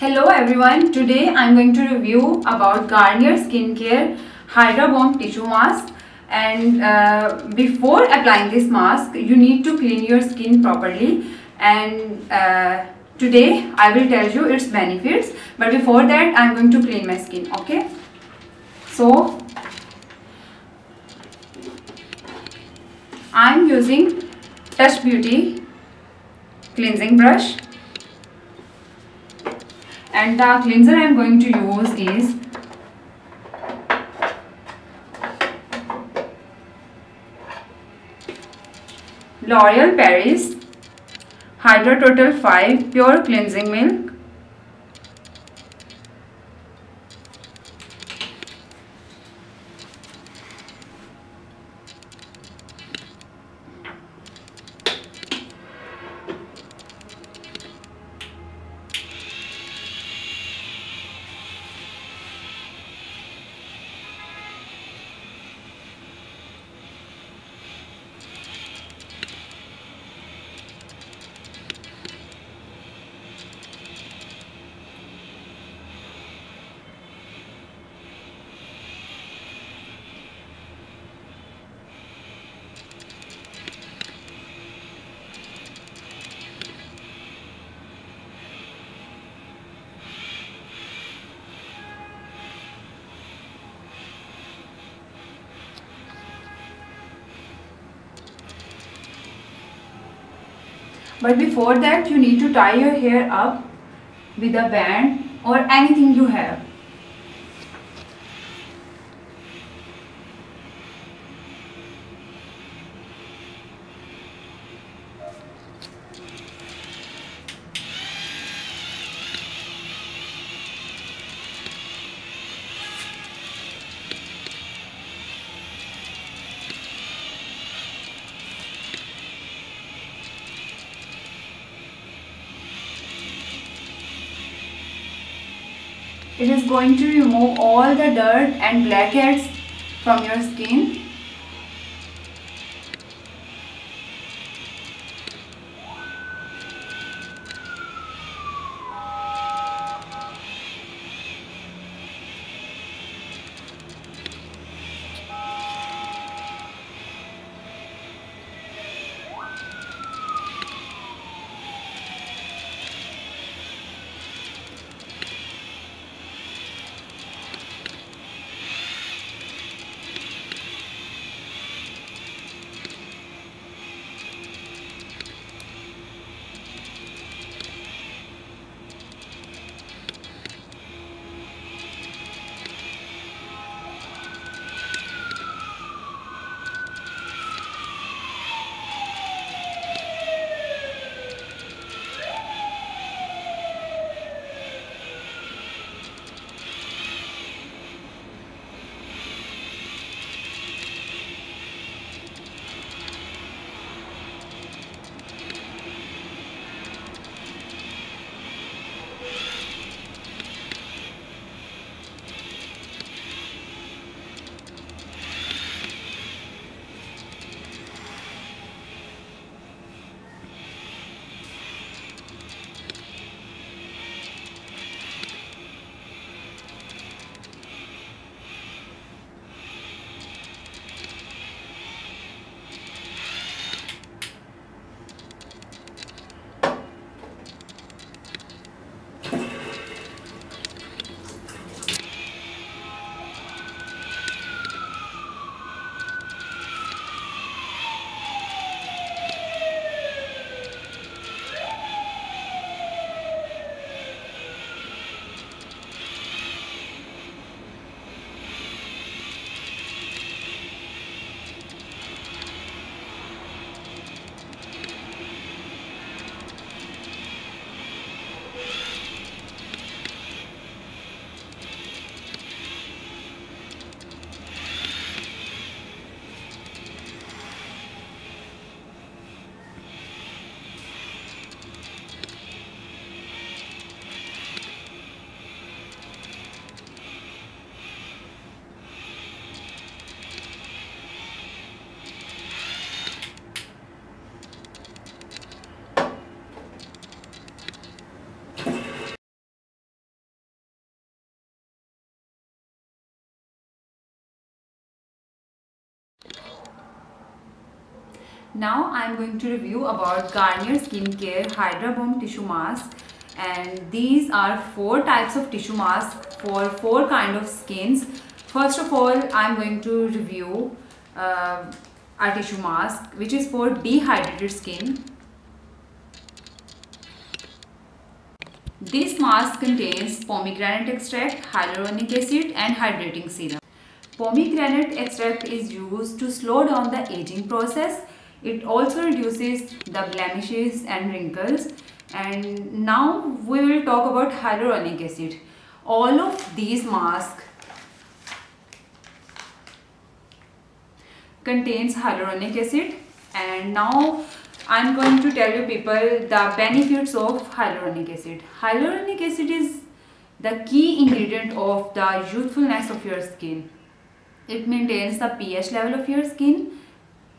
Hello everyone, today I am going to review about Garnier Skincare Hydra Bomb Tissue Mask. And uh, before applying this mask you need to clean your skin properly. And uh, today I will tell you its benefits. But before that I am going to clean my skin okay? So I am using Touch Beauty cleansing brush and the cleanser I am going to use is L'Oreal Paris Hydra Total 5 Pure Cleansing Milk But before that you need to tie your hair up with a band or anything you have. It is going to remove all the dirt and blackheads from your skin. Now I am going to review about Garnier Skincare Hydra Bomb Tissue Mask and these are four types of tissue mask for four kind of skins. First of all I am going to review uh, a tissue mask which is for dehydrated skin. This mask contains pomegranate extract, hyaluronic acid and hydrating serum. Pomegranate extract is used to slow down the aging process. It also reduces the blemishes and wrinkles. And now we will talk about hyaluronic acid. All of these masks contains hyaluronic acid and now I'm going to tell you people the benefits of hyaluronic acid. Hyaluronic acid is the key ingredient of the youthfulness of your skin. It maintains the pH level of your skin.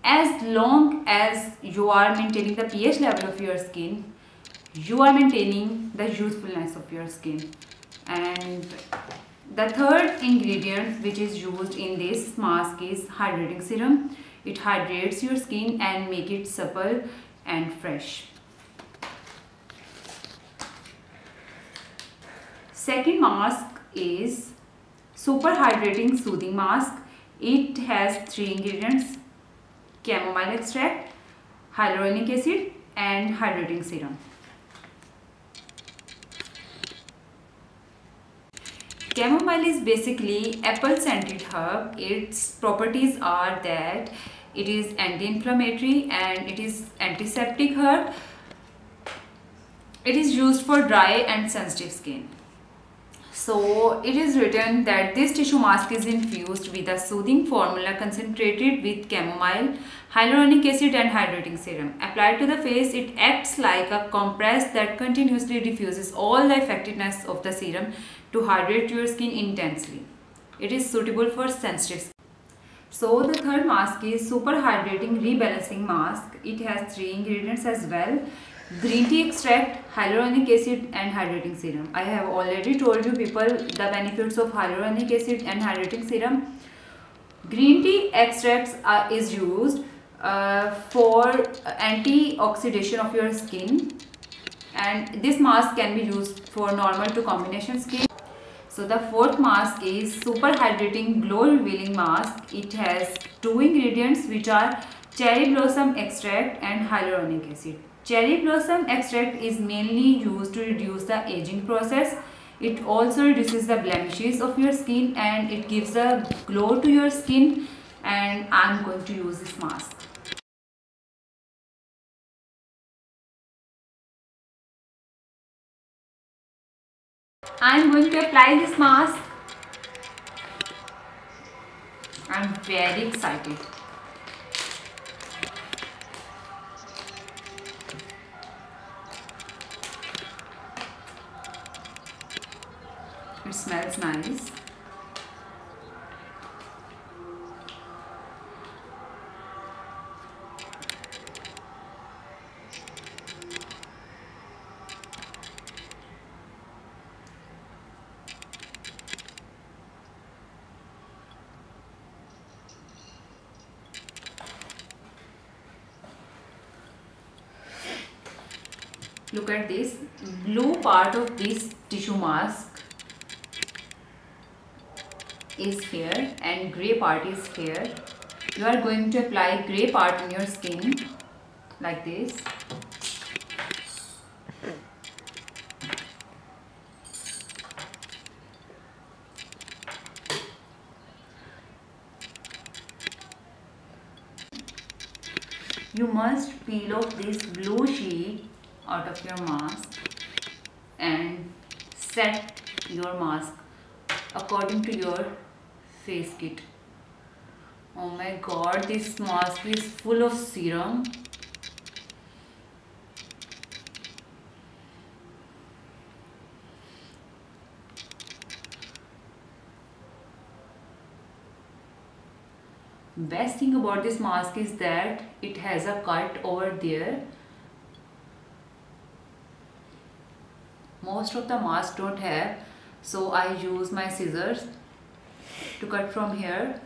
As long as you are maintaining the pH level of your skin, you are maintaining the youthfulness of your skin. And the third ingredient which is used in this mask is hydrating serum. It hydrates your skin and make it supple and fresh. Second mask is super hydrating soothing mask it has three ingredients chamomile extract hyaluronic acid and hydrating serum. Chamomile is basically apple scented herb. Its properties are that it is anti-inflammatory and it is antiseptic herb. It is used for dry and sensitive skin so it is written that this tissue mask is infused with a soothing formula concentrated with chamomile, hyaluronic acid and hydrating serum. Applied to the face, it acts like a compress that continuously diffuses all the effectiveness of the serum to hydrate your skin intensely. It is suitable for sensitive skin. So the third mask is super hydrating rebalancing mask. It has three ingredients as well green tea extract, hyaluronic acid and hydrating serum. I have already told you people the benefits of hyaluronic acid and hydrating serum. Green tea extracts are, is used uh, for antioxidation of your skin and this mask can be used for normal to combination skin. So the fourth mask is super hydrating glow revealing mask. It has two ingredients which are cherry blossom extract and hyaluronic acid. Cherry blossom extract is mainly used to reduce the aging process. It also reduces the blemishes of your skin and it gives a glow to your skin and I'm going to use this mask. I'm going to apply this mask. I'm very excited. It smells nice. look at this blue part of this tissue mask is here and gray part is here. You are going to apply gray part in your skin like this. You must peel off this blue sheet out of your mask and set your mask according to your face kit. Oh my god this mask is full of serum. Best thing about this mask is that it has a cut over there. Most of the masks don't have so I use my scissors to cut from here.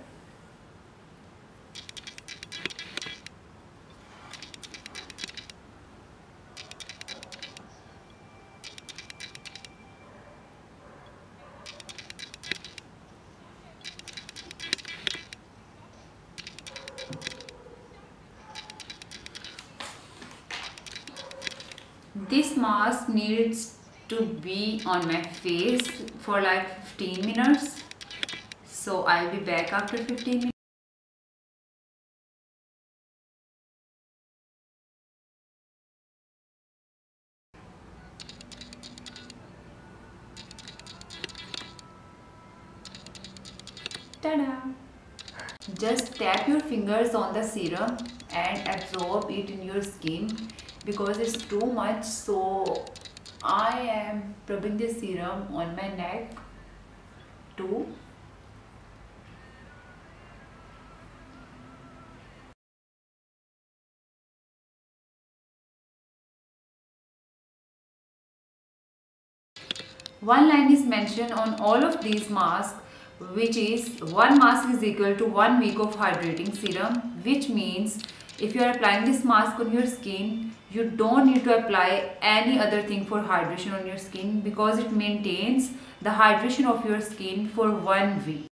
This mask needs to be on my face for like 15 minutes so I'll be back after 15 minutes Ta-da! Just tap your fingers on the serum and absorb it in your skin because it's too much so I am rubbing the serum on my neck too one line is mentioned on all of these masks which is one mask is equal to one week of hydrating serum which means if you are applying this mask on your skin you don't need to apply any other thing for hydration on your skin because it maintains the hydration of your skin for one week